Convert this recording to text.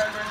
Redmond.